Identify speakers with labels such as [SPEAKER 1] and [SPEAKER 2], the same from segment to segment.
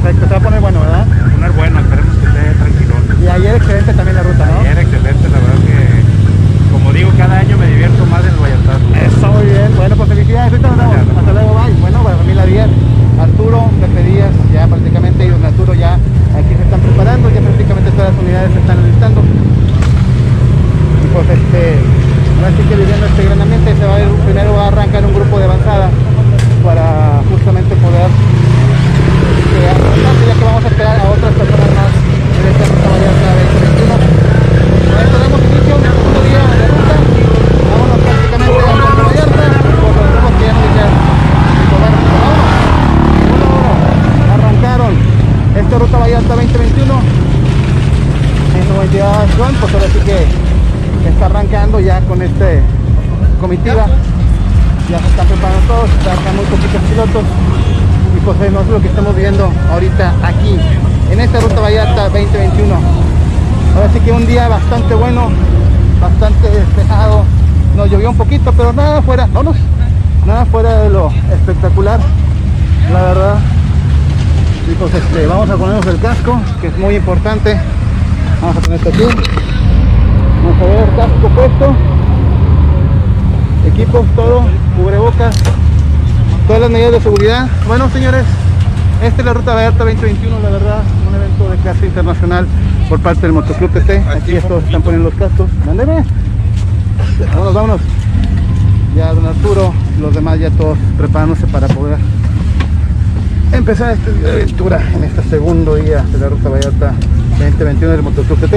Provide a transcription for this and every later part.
[SPEAKER 1] Perfecto, se va a poner bueno, ¿verdad?
[SPEAKER 2] Poner bueno, esperemos que esté tranquilo.
[SPEAKER 1] Y ayer excelente también la ruta, ¿no?
[SPEAKER 2] Ayer excelente, la verdad que, como digo, cada año me divierto más en el Vallartazo.
[SPEAKER 1] Eso, muy bien. Bueno, pues felicidades. Ahorita nos vemos.
[SPEAKER 2] Gracias.
[SPEAKER 1] Hasta luego, bye. Bueno, para familia bien. Arturo, Pepe Díaz, ya prácticamente, y don Arturo ya aquí se están preparando, ya prácticamente todas las unidades se están alistando. Y pues este, ahora sí que viviendo este gran ambiente, se va a ir, primero va a arrancar un grupo de avanzada para justamente poder este, arrancar, ya que vamos a esperar a otras personas más en esta ruta Vallarta 2021. Con esto damos inicio a un segundo día de ruta. Vámonos prácticamente a Puerto Vallarta, por los rumos que ya nos dijeron. Y pues bueno, vámonos. Uno a uno. Arrancaron esta ruta Vallarta 2021. Pues ahora sí que está arrancando ya con este comitiva. Ya se están preparando todos, están muy poquitos pilotos. Y pues no es lo que estamos viendo ahorita aquí, en esta ruta Vallarta 2021. Ahora sí que un día bastante bueno, bastante despejado. Nos llovió un poquito, pero nada fuera, nada fuera de lo espectacular, la verdad. Y pues este, vamos a ponernos el casco, que es muy importante. Vamos a poner esto aquí. Vamos a ver casco puesto. Equipos, todo, cubrebocas, todas las medidas de seguridad. Bueno, señores, esta es la Ruta Vallarta 2021, la verdad, un evento de clase internacional por parte del Motoclub TT. Aquí todos están poniendo los cascos. Mándeme. Vámonos, vámonos. Ya don Arturo, los demás ya todos preparándose para poder empezar este día de aventura en este segundo día de la Ruta Vallarta 2021 del Motoclub TT.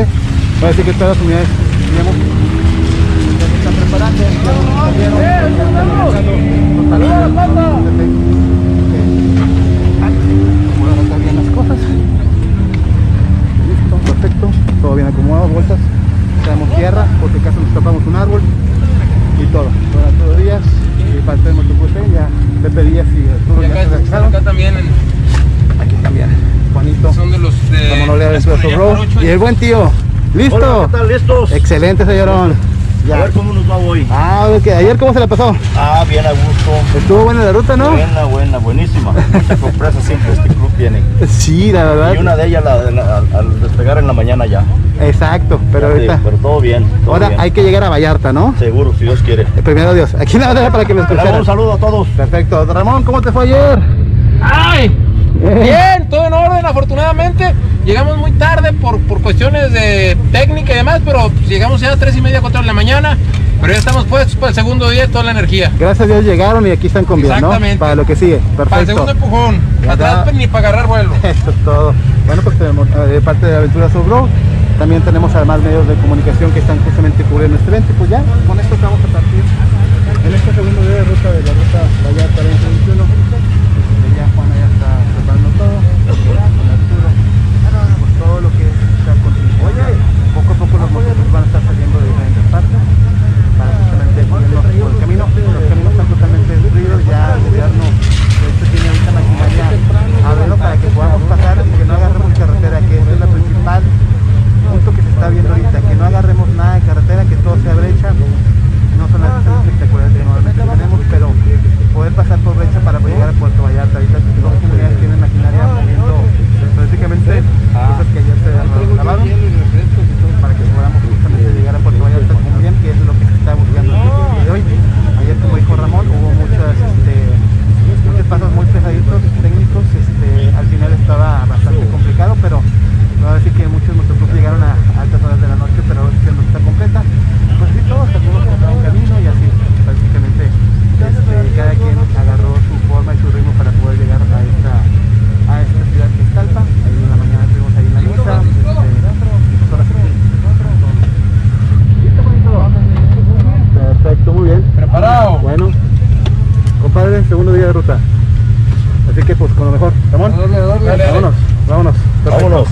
[SPEAKER 1] Ahora sí que todas las unidades ya se están preparando, están. Voy a bien las cosas. Listo, perfecto. Todo bien acomodado, vueltas. Damos tierra, por si acaso nos tapamos un árbol. Y todo. Todos días. Y parte del motocross ya Díaz y Arturo
[SPEAKER 3] Y
[SPEAKER 1] ya
[SPEAKER 3] acá,
[SPEAKER 1] se realizaron.
[SPEAKER 3] acá también en-
[SPEAKER 1] Aquí también. Juanito.
[SPEAKER 3] son de los de
[SPEAKER 1] le aventuras
[SPEAKER 3] Corea
[SPEAKER 1] bro.
[SPEAKER 3] Jarocho.
[SPEAKER 1] Y el buen tío. ¿Listo?
[SPEAKER 4] Hola, ¿qué tal? ¿Listos?
[SPEAKER 1] Excelente, señorón.
[SPEAKER 4] A
[SPEAKER 1] Ya.
[SPEAKER 4] ver cómo nos va hoy.
[SPEAKER 1] Ah, ok. ayer cómo se la pasó.
[SPEAKER 4] Ah, bien a gusto.
[SPEAKER 1] Estuvo buena la ruta, ¿no?
[SPEAKER 4] Buena, buena, buenísima. Mucha sorpresa siempre este club tiene.
[SPEAKER 1] Sí, la verdad.
[SPEAKER 4] Y una de ellas la- la- al, despegar en la mañana ya.
[SPEAKER 1] Exacto, pero
[SPEAKER 4] Ya
[SPEAKER 1] ahorita.
[SPEAKER 4] pero todo bien. todo
[SPEAKER 1] Ahora
[SPEAKER 4] bien.
[SPEAKER 1] hay que llegar a Vallarta, ¿no?
[SPEAKER 4] Seguro, si Dios quiere.
[SPEAKER 1] Eh, Primero Dios. Aquí la bandera para que
[SPEAKER 4] damos
[SPEAKER 1] escucharan.
[SPEAKER 4] un saludo a todos.
[SPEAKER 1] Perfecto. Ramón, ¿cómo te fue ayer?
[SPEAKER 3] ¡Ay! Bien, todo en orden, afortunadamente. Llegamos muy tarde por, por cuestiones de técnica y demás, pero pues, llegamos ya a 3 y media, 4 de la mañana. Pero ya estamos puestos para el segundo día toda la energía.
[SPEAKER 1] Gracias a Dios llegaron y aquí están con vida, ¿no?
[SPEAKER 3] Exactamente.
[SPEAKER 1] Para lo que sigue. Perfecto.
[SPEAKER 3] Para el segundo empujón. Para atrás pues, ni para agarrar vuelo.
[SPEAKER 1] Esto es todo. Bueno, pues tenemos eh, de parte de Aventura Sobro. También tenemos además medios de comunicación que están justamente cubriendo este evento. Y Pues ya, con esto vamos a partir en este segundo día de ruta de la ruta Vallarta 2021. Este, Ya Juana ya está preparando todo. Lo que está continuo. Oye, poco a poco los motocicletas van a estar saliendo de diferentes partes para justamente irnos por el camino. Los caminos están totalmente destruidos, ya el gobierno de hecho tiene ahorita maquinaria a verlo para que podamos pasar y que no agarremos carretera, que ese es el principal punto que se está viendo ahorita, que no agarremos nada de carretera, que todo sea brecha, no son las cosas espectaculares que normalmente tenemos, pero poder pasar por brecha para poder llegar a Puerto Vallarta, ahorita dos comunidades tienen maquinaria moviendo prácticamente cosas que ayer se grabaron para que podamos justamente llegar a Puerto Vallarta con bien, que es lo que se está buscando el día de hoy. Ayer, como dijo Ramón, hubo muchas, este, muchos pasos muy pesaditos técnicos, este, al final estaba bastante complicado, pero ahora sí que muchos motoclubs llegaron a altas horas de la noche, pero ahora sí está completa. Pues sí, todos, algunos encontraron camino y así, prácticamente este, cada quien agarró su forma y su ritmo para poder llegar a esta, a esta ciudad que es Talpa. Ahí en la mañana estuvimos ahí en la misa. Este, y pues ahora sí que- ¿Listo, bonito? Perfecto, muy bien.
[SPEAKER 3] Preparado.
[SPEAKER 1] Bueno, compadre, segundo día de ruta. Así que pues con lo mejor. Ramón,
[SPEAKER 3] Dale, dale.
[SPEAKER 1] vámonos, vámonos. Perfecto.
[SPEAKER 4] Vámonos.